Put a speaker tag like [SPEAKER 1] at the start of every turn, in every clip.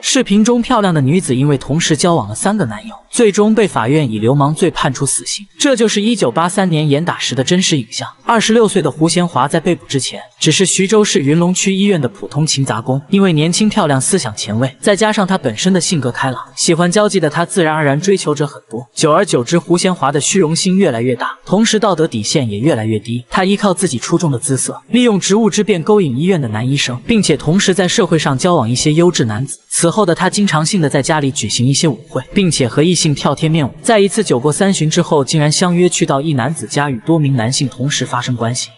[SPEAKER 1] 视频中漂亮的女子因为同时交往了三个男友，最终被法院以流氓罪判处死刑。这就是一九八三年严打时的真实影像。二十六岁的胡贤华在被捕之前，只是徐州市云龙区医院的普通勤杂工。因为年轻漂亮、思想前卫，再加上她本身的性格开朗，喜欢交际的她自然而然追求者很多。久而久之，胡贤华的虚荣心越来越大，同时道德底线也越来越低。他依靠自己出众的姿色，利用职务之便勾引医院的男医生，并且同时在社会上交往一些优质男子。此后的他经常性的在家里举行一些舞会，并且和异性跳贴面舞。在一次酒过三巡之后，竟然相约去到一男子家与多名男性同时发生关系。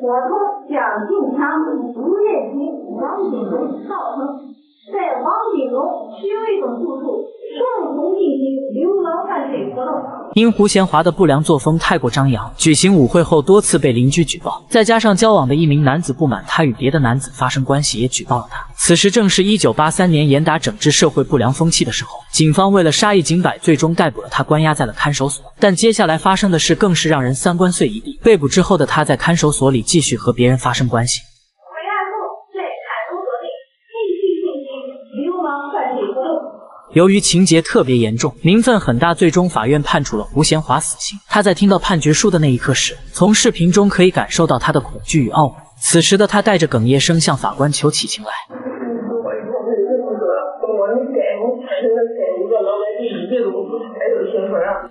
[SPEAKER 2] 我同蒋进昌、吴月清、王景荣赵成在王景荣、徐伟等住处共同进行流氓犯罪。
[SPEAKER 1] 因胡贤华的不良作风太过张扬，举行舞会后多次被邻居举报，再加上交往的一名男子不满他与别的男子发生关系，也举报了他。此时正是一九八三年严打整治社会不良风气的时候，警方为了杀一儆百，最终逮捕了他，关押在了看守所。但接下来发生的事更是让人三观碎一地。被捕之后的他在看守所里继续和别人发生关系。
[SPEAKER 2] 回来后，在看守所内继续进行流氓犯罪活动。
[SPEAKER 1] 由于情节特别严重，名分很大，最终法院判处了胡贤华死刑。他在听到判决书的那一刻时，从视频中可以感受到他的恐惧与懊悔。此时的他带着哽咽声向法官求起情来。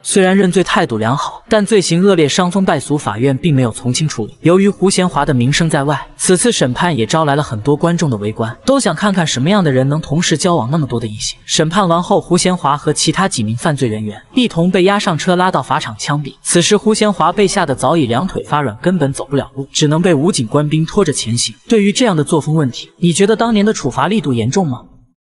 [SPEAKER 1] 虽然认罪态度良好，但罪行恶劣，伤风败俗，法院并没有从轻处理。由于胡贤华的名声在外，此次审判也招来了很多观众的围观，都想看看什么样的人能同时交往那么多的异性。审判完后，胡贤华和其他几名犯罪人员一同被押上车，拉到法场枪毙。此时，胡贤华被吓得早已两腿发软，根本走不了路，只能被武警官兵拖着前行。对于这样的作风问题，你觉得当年的处罚力度严重吗？